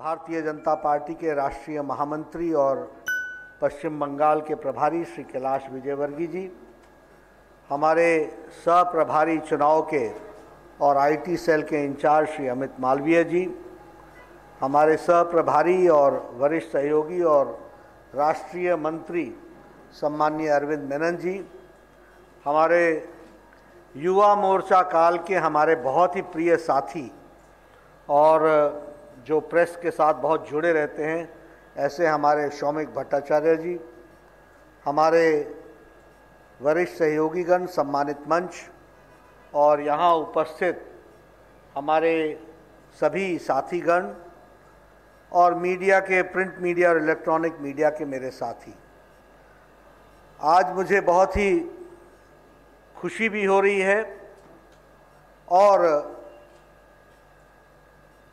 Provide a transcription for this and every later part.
Bharatiya Janata party के राष्ट्रीय महामंत्री और पश्चिम बंगाल के प्रभारी श्री कैलाश विजयवर्गीय जी, हमारे सह प्रभारी चुनाव के और आईटी सेल के इंचार्ज श्री अमित मालवीय जी, हमारे सह प्रभारी और वरिष्ठ सहयोगी और राष्ट्रीय मंत्री सम्मान्य अरविंद मेनन जी, हमारे युवा मोर्चा काल के हमारे बहुत ही प्रिय साथी और जो प्रेस के साथ बहुत जुड़े रहते हैं, ऐसे हमारे शौमिक भट्टाचार्य जी, हमारे वरिष्ठ सहयोगीगण, सम्मानित मंच, और यहाँ उपस्थित हमारे सभी साथीगण, और मीडिया के, प्रिंट मीडिया और इलेक्ट्रॉनिक मीडिया के मेरे साथी। आज मुझे बहुत ही खुशी भी हो रही है, और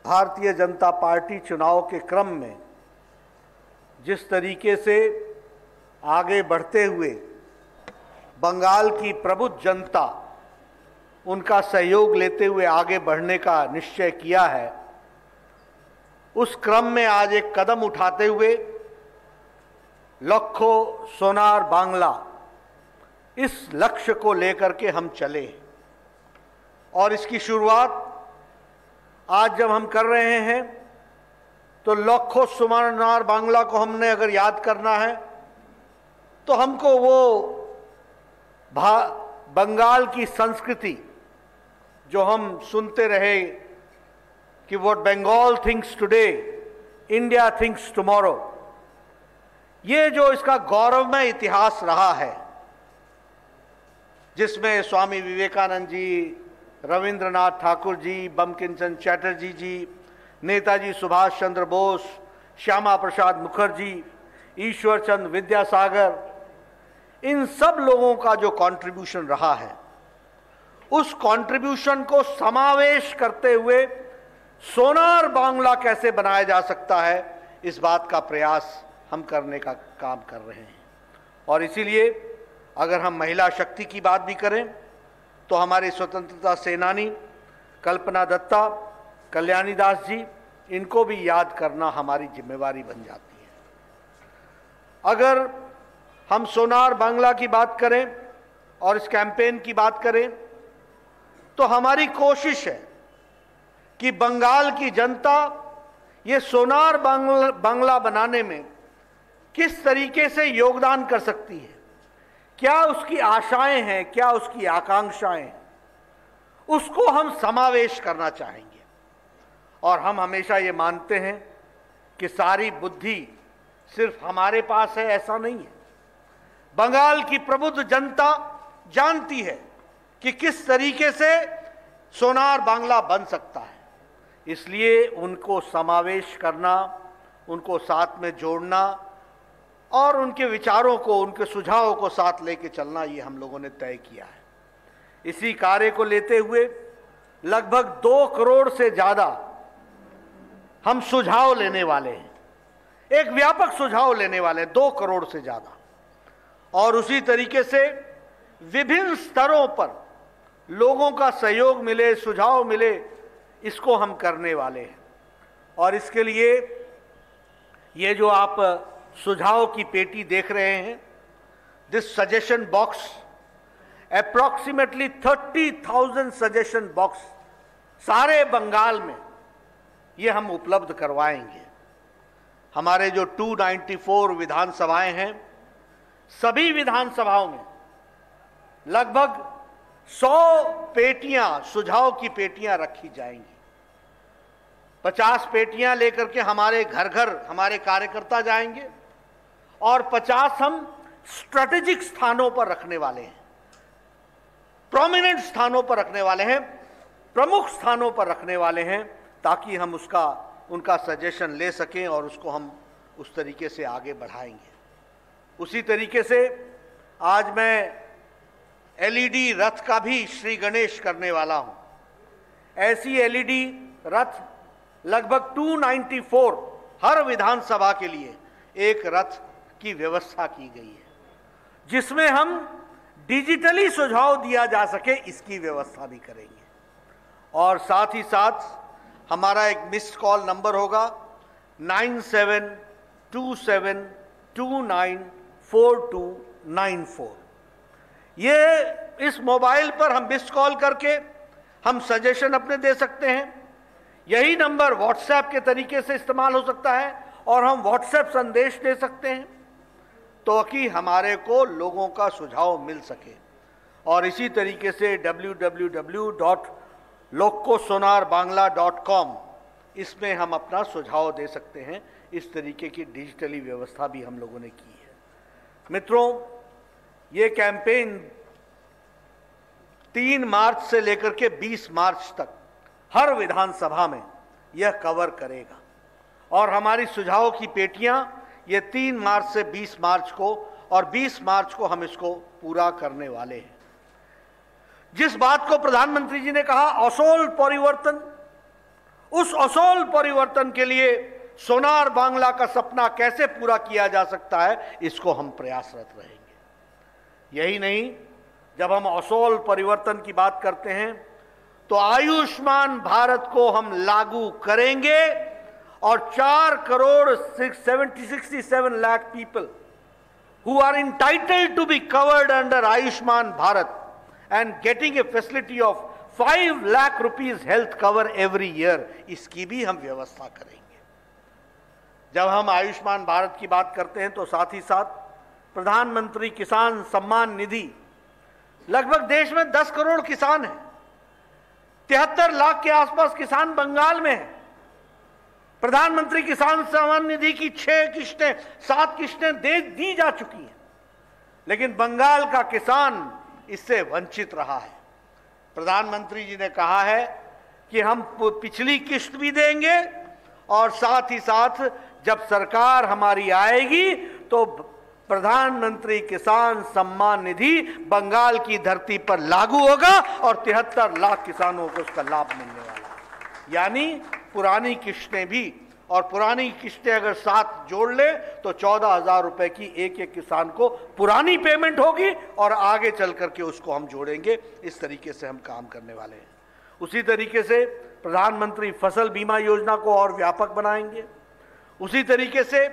भारतीय जनता पार्टी चुनाव के क्रम में जिस तरीके से आगे बढ़ते हुए बंगाल की प्रबुद्ध जनता उनका सहयोग लेते हुए आगे बढ़ने का निश्चय किया है, उस क्रम में आज एक कदम उठाते हुए लखो सोनार बांग्ला इस लक्ष्य को लेकर के हम चले और इसकी शुरुआत आज जब हम कर रहे हैं तो लखो सुमारनार बांग्ला को हमने अगर याद करना है तो हमको वो बंगाल की संस्कृति जो हम सुनते रहे कि what Bengal thinks today India thinks tomorrow ये जो इसका गौरवमय इतिहास रहा है, जिसमें स्वामी विवेकानंद जी रविंद्रनाथ ठाकुर जी, बमकिंचन चैटर्जी जी, नेताजी सुभाष चंद्र बोस, श्यामा प्रसाद मुखर्जी, ईश्वर चंद विद्यासागर, इन सब लोगों का जो कंट्रीब्यूशन रहा है, उस कंट्रीब्यूशन को समावेश करते हुए सोनार बांग्ला कैसे बनाया जा सकता है, इस बात का प्रयास हम करने का काम कर रहे हैं। और इसीलिए अगर हम महिला शक्ति की बात भी करें तो हमारे स्वतंत्रता सेनानी कल्पना दत्ता, कल्याणी दास जी, इनको भी याद करना हमारी जिम्मेवारी बन जाती है। अगर हम सोनार बांग्ला की बात करें और इस कैंपेन की बात करें तो हमारी कोशिश है कि बंगाल की जनता ये सोनार बांग्ला बांग्ला बनाने में किस तरीके से योगदान कर सकती है। क्या उसकी आशाएँ हैं, क्या उसकी आकांक्षाएँ? हैं उसको हम समावेश करना चाहेंगे। और हम हमेशा ये मानते हैं कि सारी बुद्धि सिर्फ़ हमारे पास है, ऐसा नहीं है। बंगाल की प्रबुद्ध जनता जानती है कि किस तरीके से सोनार बांग्ला बन सकता है। इसलिए उनको समावेश करना, उनको साथ में जोड़ना और उनके विचारों को, उनके सुझावों को साथ लेके चलना ये हम लोगों ने तय किया है। इसी कार्य को लेते हुए लगभग दो करोड़ से ज़्यादा हम सुझाव लेने वाले हैं। एक व्यापक सुझाव लेने वाले हैं, दो करोड़ से ज़्यादा। और उसी तरीके से विभिन्न स्तरों पर लोगों का सहयोग मिले, सुझाव मिले, इसको हम करने वाले हैं। और इसके लिए ये जो आप सुझाव की पेटी देख रहे हैं। This suggestion box approximately thirty thousand suggestion box सारे बंगाल में ये हम उपलब्ध करवाएँगे। हमारे जो 294 विधानसभाएँ हैं, सभी विधानसभाओं में लगभग 100 पेटियाँ, सुझाव की पेटियाँ रखी जाएँगी। 50 पेटियाँ लेकर के हमारे घर घर हमारे कार्यकर्ता जाएँगे। और 50 हम स्ट्रेटेजिक स्थानों पर रखने वाले हैं। प्रोमिनेंट स्थानों पर रखने वाले हैं, प्रमुख स्थानों पर रखने वाले हैं, ताकि हम उसका, उनका सजेशन ले सकें और उसको हम उस तरीके से आगे बढ़ाएँगे। उसी तरीके से आज मैं एलईडी रथ का भी श्री गणेश करने वाला हूँ। ऐसी एलईडी रथ लगभग 294 हर विधानसभा के लिए एक रथ की व्यवस्था की गई है, जिसमें हम डिजिटली सुझाव दिया जा सके, इसकी व्यवस्था भी करेंगे। और साथ ही साथ हमारा एक मिस्ड कॉल नंबर होगा, nine seven two seven two nine four two nine four. ये इस मोबाइल पर हम मिस कॉल करके हम सजेशन अपने दे सकते हैं। यही नंबर व्हाट्सएप के तरीके से इस्तेमाल हो सकता है और हम व्हाट्सएप संदेश दे सकते हैं। तो कि हमारे को लोगों का सुझाव मिल सके। और इसी तरीके से www.lokkosonar.bangla.com इसमें हम अपना सुझाव दे सकते हैं। इस तरीके की डिजिटली व्यवस्था भी हम लोगों ने की है। मित्रों, ये कैंपेन तीन मार्च से लेकर के 20 मार्च तक हर विधानसभा में यह कवर करेगा। और हमारी सुझाव की पेटियाँ ये तीन मार्च से 20 मार्च को और 20 मार्च को हम इसको पूरा करने वाले हैं। जिस बात को प्रधानमंत्री जी ने कहा, असोल परिवर्तन, उस असोल परिवर्तन के लिए सोनार बांग्ला का सपना कैसे पूरा किया जा सकता है, इसको हम प्रयासरत रहेंगे। यही नहीं, जब हम असोल परिवर्तन की बात करते हैं तो आयुष्मान भारत को हम लागू करेंगे और चार crore seventy sixty seven lakh people who are entitled to be covered under Ayushman Bharat and getting a facility of five lakh rupees health cover every year इसकी भी हम व्यवस्था करेंगे। जब हम आयुष्मान भारत की बात करते हैं तो साथ ही साथ प्रधानमंत्री किसान सम्मान निधि, लगभग देश में 10 करोड़ किसान हैं। तिहत्तर लाख के आसपास किसान बंगाल में हैं। प्रधानमंत्री किसान सम्मान निधि की छह किस्तें सात किस्तें दे दी जा चुकी हैं। लेकिन बंगाल का किसान इससे वंचित रहा है। प्रधानमंत्री जी ने कहा है कि हम पिछली किस्त भी देंगे और साथ ही साथ जब सरकार हमारी आएगी तो प्रधानमंत्री किसान सम्मान निधि बंगाल की धरती पर लागू होगा और तिहत्तर लाख किसानों को उसका लाभ मिलने वाला यानी पुरानी किस्तें भी, और पुरानी किस्तें अगर साथ जोड़ ले तो चौदह हज़ार रुपए की एक एक किसान को पुरानी पेमेंट होगी, और आगे चल करके उसको हम जोड़ेंगे। इस तरीके से हम काम करने वाले हैं। उसी तरीके से प्रधानमंत्री फ़सल बीमा योजना को और व्यापक बनाएँगे। उसी तरीके से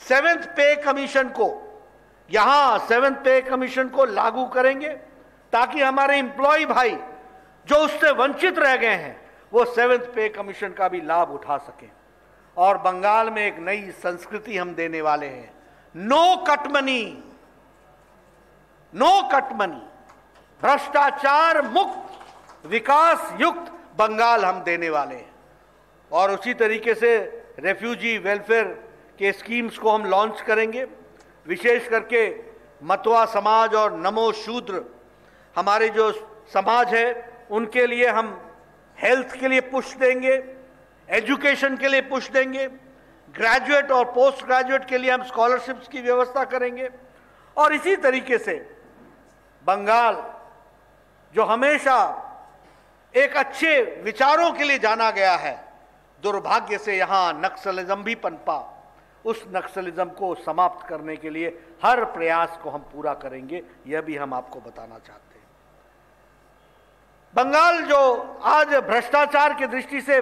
सेवेंथ पे कमीशन को, यहाँ सेवेंथ पे कमीशन को लागू करेंगे, ताकि हमारे इंप्लॉय भाई, जो उससे वंचित रह गए हैं वो सेवेंथ पे कमीशन का भी लाभ उठा सकें। और बंगाल में एक नई संस्कृति हम देने वाले हैं। No cut money no cut money भ्रष्टाचार मुक्त, विकास युक्त बंगाल हम देने वाले हैं। और उसी तरीके से रेफ्यूजी वेलफेयर के स्कीम्स को हम लॉन्च करेंगे। विशेष करके मतवा समाज और नमो शूद्र, हमारे जो समाज है, उनके लिए हम हेल्थ के लिए पुश देंगे, एजुकेशन के लिए पुश देंगे, ग्रेजुएट और पोस्ट ग्रेजुएट के लिए हम स्कॉलरशिप्स की व्यवस्था करेंगे। और इसी तरीके से बंगाल, जो हमेशा एक अच्छे विचारों के लिए जाना गया है, दुर्भाग्य से यहाँ नक्सलिज्म भी पनपा। उस नक्सलिज्म को समाप्त करने के लिए हर प्रयास को हम पूरा करेंगे, यह भी हम आपको बताना चाहते हैं। बंगाल जो आज भ्रष्टाचार की दृष्टि से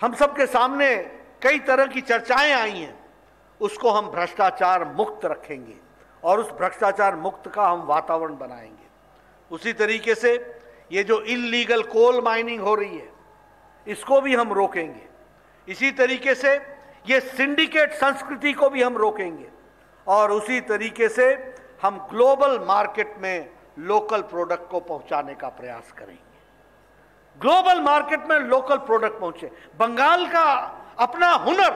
हम सबके सामने कई तरह की चर्चाएँ आई हैं, उसको हम भ्रष्टाचार मुक्त रखेंगे और उस भ्रष्टाचार मुक्त का हम वातावरण बनाएँगे। उसी तरीके से ये जो इलीगल कोल माइनिंग हो रही है, इसको भी हम रोकेंगे। इसी तरीके से ये सिंडिकेट संस्कृति को भी हम रोकेंगे और उसी तरीके से हम ग्लोबल मार्केट में लोकल प्रोडक्ट को पहुँचाने का प्रयास करेंगे। ग्लोबल मार्केट में लोकल प्रोडक्ट पहुँचे। बंगाल का अपना हुनर,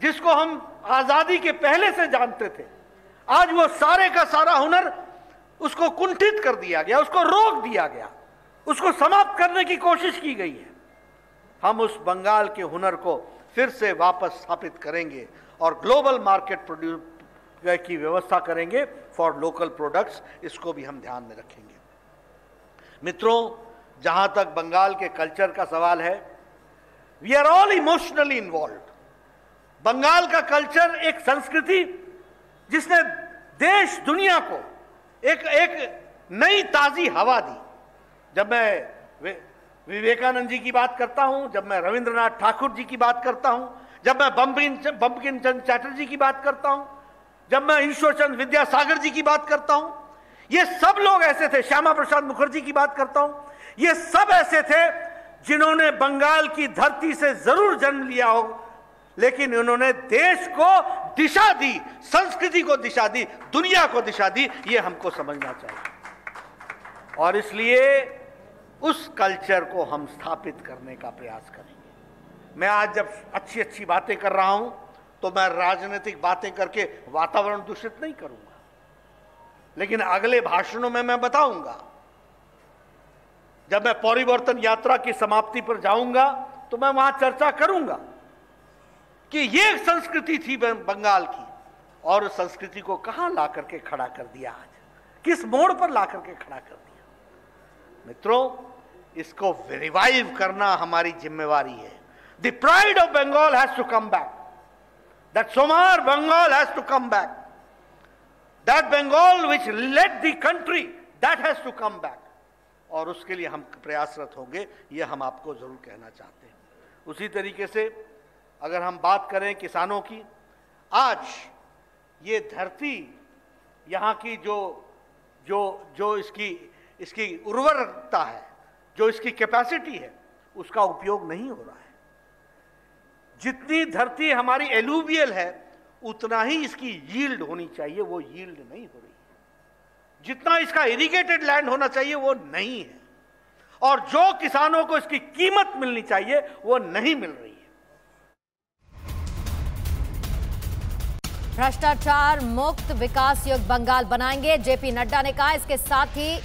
जिसको हम आज़ादी के पहले से जानते थे, आज वो सारे का सारा हुनर उसको कुंठित कर दिया गया, उसको रोक दिया गया, उसको समाप्त करने की कोशिश की गई है। हम उस बंगाल के हुनर को फिर से वापस स्थापित करेंगे और ग्लोबल मार्केट प्रोड्यूस की व्यवस्था करेंगे फॉर लोकल प्रोडक्ट्स इसको भी हम ध्यान में रखेंगे। मित्रों, जहाँ तक बंगाल के कल्चर का सवाल है we are all emotionally involve Bengal का कल्चर एक संस्कृति जिसने देश, दुनिया को एक एक नई ताजी हवा दी। जब मैं विवेकानंद जी की बात करता हूँ, जब मैं रविंद्रनाथ ठाकुर जी की बात करता हूँ, जब मैं बम्किन बम्किन चंद चैटर्जी की बात करता हूँ जब मैं ईश्वर चंद विद्यासागर जी की बात करता हूँ, ये सब लोग ऐसे थे, श्यामा प्रसाद मुखर्जी की बात करता हूँ, ये सब ऐसे थे जिन्होंने बंगाल की धरती से ज़रूर जन्म लिया हो, लेकिन उन्होंने देश को दिशा दी, संस्कृति को दिशा दी, दुनिया को दिशा दी, ये हमको समझना चाहिए। और इसलिए उस कल्चर को हम स्थापित करने का प्रयास करेंगे। मैं आज जब अच्छी अच्छी बातें कर रहा हूँ तो मैं राजनीतिक बातें करके वातावरण दूषित नहीं करूँगा। लेकिन अगले भाषणों में मैं बताऊँगा। जब मैं परिवर्तन यात्रा की समाप्ति पर जाऊँगा तो मैं वहाँ चर्चा करूँगा कि ये संस्कृति थी बंगाल की और उस संस्कृति को कहाँ ला करके खड़ा कर दिया आज? किस मोड़ पर ला करके खड़ा कर दिया? मित्रों, इसको रिवाइव करना हमारी जिम्मेवारी है। The pride of Bengal has to come back that Sonar Bengal has to come back that Bengal which let the country that has to come back और उसके लिए हम प्रयासरत होंगे यह हम आपको ज़रूर कहना चाहते हैं। उसी तरीके से अगर हम बात करें किसानों की, आज ये धरती यहाँ की जो जो जो इसकी इसकी उर्वरकता है, जो इसकी कैपेसिटी है, उसका उपयोग नहीं हो रहा है। जितनी धरती हमारी एलुवियल है, उतना ही इसकी यील्ड होनी चाहिए, वो यील्ड नहीं हो रही जितना इसका इरिगेटेड लैंड होना चाहिए, वो नहीं है। और जो किसानों को इसकी कीमत मिलनी चाहिए, वो नहीं मिल रही है। भ्रष्टाचार मुक्त विकास युक्त बंगाल बनाएँगे। जेपी नड्डा ने कहा, इसके साथ ही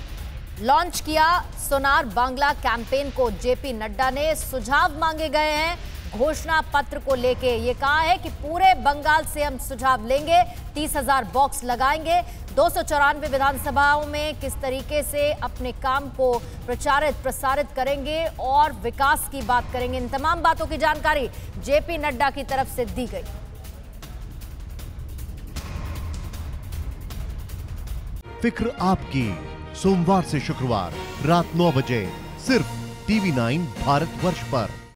लॉन्च किया सोनार बांग्ला कैंपेन को। जेपी नड्डा ने सुझाव मांगे गए हैं घोषणा पत्र को लेके ये कहा है कि पूरे बंगाल से हम सुझाव लेंगे, तीस हज़ार बॉक्स लगाएँगे। दो सौ चौरानबे विधानसभाओं में किस तरीके से अपने काम को प्रचारित, प्रसारित करेंगे और विकास की बात करेंगे। इन तमाम बातों की जानकारी जेपी नड्डा की तरफ़ से दी गई। फ़िक्र आपकी, सोमवार से शुक्रवार, रात 9 बजे, सिर्फ़ टीवी 9 भारतवर्ष पर।